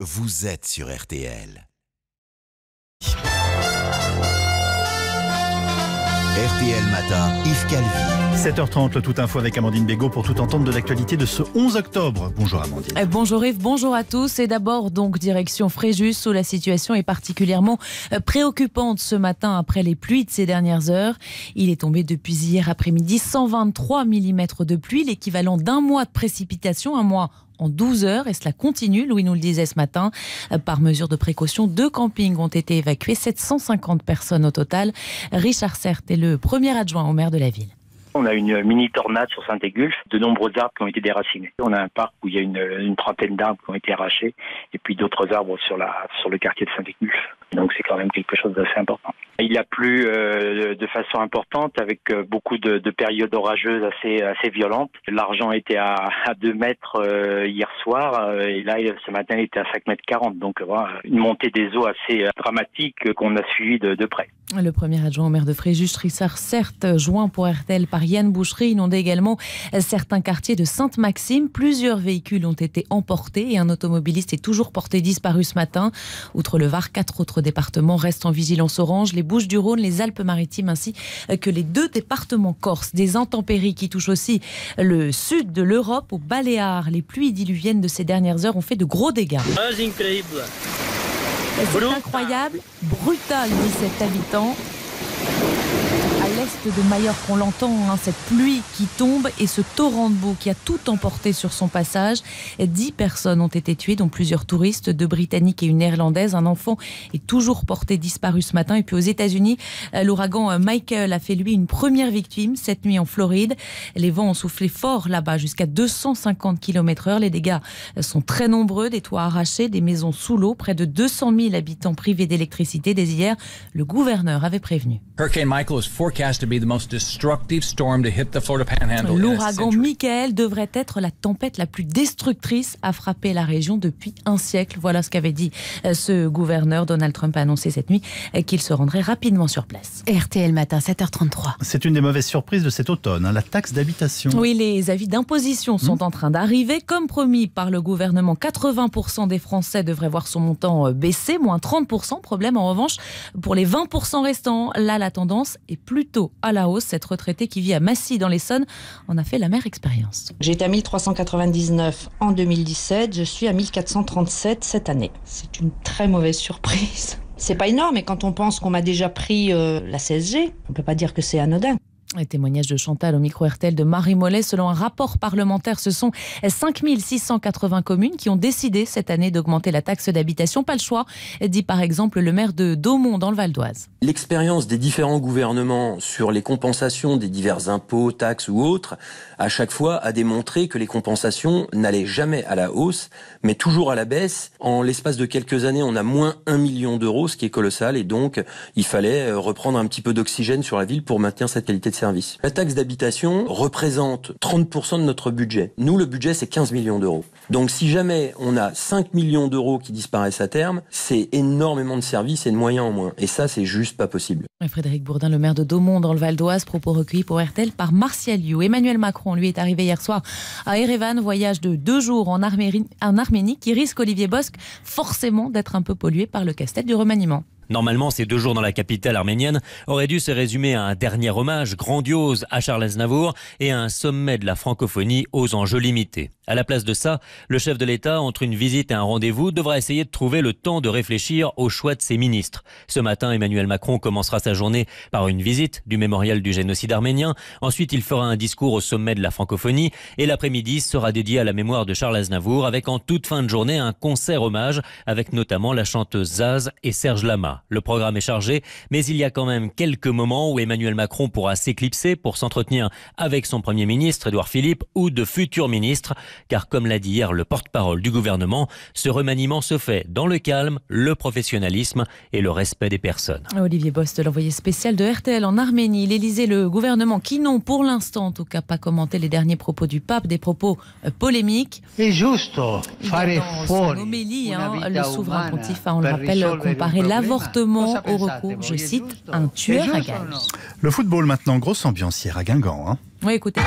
vous êtes sur RTL. RTL Matin, Yves Calvi. 7h30, le tout info avec Amandine Bégaud pour tout entendre de l'actualité de ce 11 octobre. Bonjour Amandine. Euh, Bonjour Yves, bonjour à tous. Et d'abord, donc, direction Fréjus, où la situation est particulièrement euh, préoccupante ce matin après les pluies de ces dernières heures. Il est tombé depuis hier après-midi 123 mm de pluie, l'équivalent d'un mois de précipitation, un mois en 12 heures et cela continue, Louis nous le disait ce matin. Euh, Par mesure de précaution, deux campings ont été évacués, 750 personnes au total. Richard Certes est le premier adjoint au maire de la ville. On a une mini tornade sur Saint-Égulphe, de nombreux arbres qui ont été déracinés. On a un parc où il y a une, trentaine d'arbres qui ont été arrachés, et puis d'autres arbres sur, la, sur le quartier de Saint-Égulphe. Donc c'est quand même quelque chose d'assez important. Il a plu euh, de façon importante avec euh, beaucoup de, de, périodes orageuses assez, assez violentes. L'argent était à, à 2 mètres euh, hier soir euh, et là ce matin il était à 5 mètres 40. Donc voilà, une montée des eaux assez dramatique qu'on a suivi de, près. Le premier adjoint au maire de Fréjus, Rissard, certes joint pour RTL par Yann Boucherie, inondé également certains quartiers de Sainte-Maxime. Plusieurs véhicules ont été emportés et un automobiliste est toujours porté disparu ce matin. Outre le Var, quatre autres départements restent en vigilance orange. Les Bouches-du-Rhône, les Alpes-Maritimes ainsi que les deux départements corses. Des intempéries qui touchent aussi le sud de l'Europe, aux Baléares. Les pluies diluviennes de ces dernières heures ont fait de gros dégâts. C'est incroyable, brutal, dit cet de Majorque. On l'entend, hein, cette pluie qui tombe et ce torrent de boue qui a tout emporté sur son passage. Dix personnes ont été tuées, dont plusieurs touristes, deux Britanniques et une Néerlandaise. Un enfant est toujours porté disparu ce matin. Et puis aux États-Unis, l'ouragan Michael a fait lui une première victime cette nuit en Floride. Les vents ont soufflé fort là-bas, jusqu'à 250 km/h. Les dégâts sont très nombreux des toits arrachés, des maisons sous l'eau, près de 200 000 habitants privés d'électricité. Dès hier, le gouverneur avait prévenu. Hurricane Michael forecast to be the most destructive storm to hit the Florida Panhandle. L'ouragan Michael devrait être la tempête la plus destructrice à frapper la région depuis un siècle. Voilà ce qu'avait dit ce gouverneur. Donald Trump a annoncé cette nuit qu'il se rendrait rapidement sur place. RTL matin 7h33. C'est une des mauvaises surprises de cet automne, hein, la taxe d'habitation. Oui, les avis d'imposition sont mmh. en train d'arriver. Comme promis par le gouvernement, 80% des Français devraient voir son montant baisser, moins 30%. Problème en revanche pour les 20% restants. Là, la tendance est plutôt à la hausse. Cette retraitée qui vit à Massy dans l'Essonne en a fait la mère expérience. J'étais à 1399 en 2017, je suis à 1437 cette année. C'est une très mauvaise surprise. C'est pas énorme, mais quand on pense qu'on m'a déjà pris euh, la CSG, on peut pas dire que c'est anodin. Les témoignages de Chantal au micro RTL de Marie Mollet. Selon un rapport parlementaire, ce sont 5680 communes qui ont décidé cette année d'augmenter la taxe d'habitation. Pas le choix, dit par exemple le maire de Daumont dans le Val d'Oise. L'expérience des différents gouvernements sur les compensations des divers impôts, taxes ou autres, à chaque fois a démontré que les compensations n'allaient jamais à la hausse, mais toujours à la baisse. En l'espace de quelques années, on a moins 1 million d'euros, ce qui est colossal, et donc il fallait reprendre un petit peu d'oxygène sur la ville pour maintenir cette qualité de La taxe d'habitation représente 30% de notre budget. Nous, le budget, c'est 15 millions d'euros. Donc si jamais on a 5 millions d'euros qui disparaissent à terme, c'est énormément de services et de moyens en moins. Et ça, c'est juste pas possible. Frédéric Bourdin, le maire de Daumont dans le Val d'Oise, propos recueillis pour RTL par Martial You. Emmanuel Macron, lui, est arrivé hier soir à Erevan, voyage de deux jours en Arménie, en Arménie qui risque, Olivier Bosque, forcément d'être un peu pollué par le casse-tête du remaniement. Normalement, ces deux jours dans la capitale arménienne auraient dû se résumer à un dernier hommage grandiose à Charles Aznavour et à un sommet de la francophonie aux enjeux limités. À la place de ça, le chef de l'État, entre une visite et un rendez-vous, devra essayer de trouver le temps de réfléchir au choix de ses ministres. Ce matin, Emmanuel Macron commencera sa journée par une visite du mémorial du génocide arménien. Ensuite, il fera un discours au sommet de la francophonie et l'après-midi sera dédié à la mémoire de Charles Aznavour avec en toute fin de journée un concert hommage avec notamment la chanteuse Zaz et Serge Lama. Le programme est chargé, mais il y a quand même quelques moments où Emmanuel Macron pourra s'éclipser pour s'entretenir avec son Premier ministre, Édouard Philippe, ou de futurs ministres, car comme l'a dit hier le porte-parole du gouvernement, ce remaniement se fait dans le calme, le professionnalisme et le respect des personnes. Olivier Bost, l'envoyé spécial de RTL en Arménie, l'Élysée, le gouvernement, qui n'ont pour l'instant en tout cas pas commenté les derniers propos du pape, des propos polémiques. C'est juste, Dans son homélie, hein, le souverain pontife a, on le rappelle, comparé l'avortement au recours, je cite, un tueur à gages. Le football maintenant, grosse ambiance hier à Guingamp. Hein. Oui, écoutez.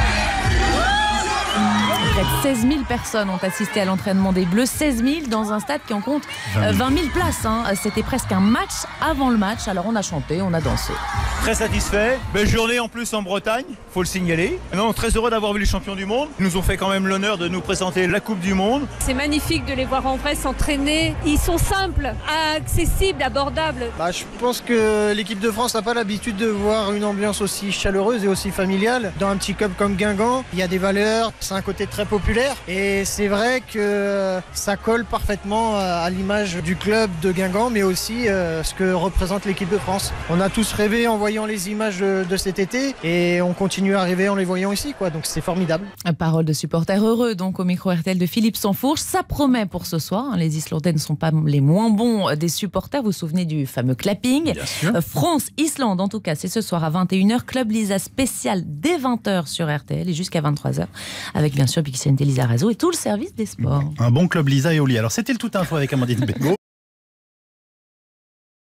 Près de 16 000 personnes ont assisté à l'entraînement des Bleus. 16 000 dans un stade qui en compte 20 000, places. Hein. C'était presque un match avant le match. Alors on a chanté, on a dansé. Très satisfait. Belle journée en plus en Bretagne, faut le signaler. Non, très heureux d'avoir vu les champions du monde. Ils nous ont fait quand même l'honneur de nous présenter la Coupe du Monde. C'est magnifique de les voir en vrai s'entraîner. Ils sont simples, accessibles, abordables. Bah, je pense que l'équipe de France n'a pas l'habitude de voir une ambiance aussi chaleureuse et aussi familiale. Dans un petit club comme Guingamp, il y a des valeurs, c'est un côté très populaire. Et c'est vrai que ça colle parfaitement à l'image du club de Guingamp, mais aussi euh, ce que représente l'équipe de France. On a tous rêvé en voyant les images de cet été et on continue à rêver en les voyant ici, quoi. Donc c'est formidable. Parole de supporters heureux, donc au micro RTL de Philippe Sansfourche. Ça promet pour ce soir. Hein. Les Islandais ne sont pas les moins bons des supporters. Vous vous souvenez du fameux clapping? Euh, France-Islande, en tout cas, c'est ce soir à 21h. Club Lisa spécial dès 20h sur RTL et jusqu'à 23h. Avec bien sûr Pixente Lisa Razo et tout le service des sports. Un bon club Lisa et Oli. Alors c'était le tout info avec Amandine Bégaud.